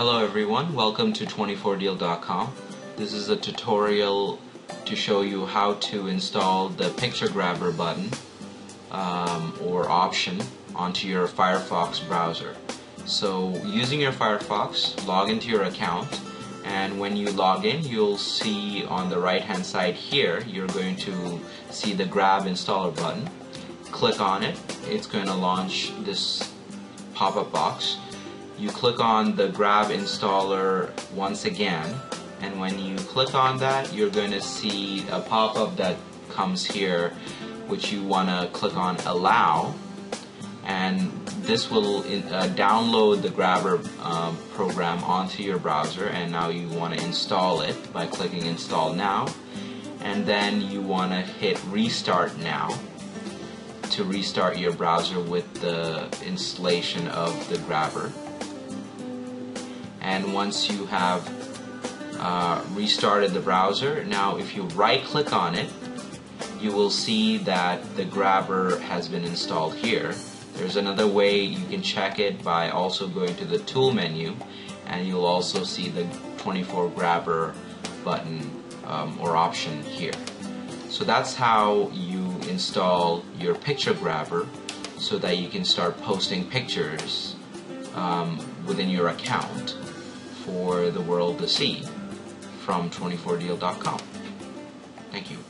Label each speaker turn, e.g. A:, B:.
A: Hello everyone, welcome to 24deal.com. This is a tutorial to show you how to install the picture grabber button um, or option onto your Firefox browser. So using your Firefox, log into your account and when you log in you'll see on the right hand side here you're going to see the grab installer button. Click on it, it's going to launch this pop-up box you click on the grab installer once again and when you click on that you're going to see a pop-up that comes here which you want to click on allow and this will uh, download the grabber um, program onto your browser and now you want to install it by clicking install now and then you want to hit restart now to restart your browser with the installation of the grabber and once you have uh, restarted the browser now if you right click on it you will see that the grabber has been installed here. There's another way you can check it by also going to the tool menu and you'll also see the 24 grabber button um, or option here. So that's how you install your picture grabber so that you can start posting pictures um, within your account for the world to see from 24deal.com. Thank you.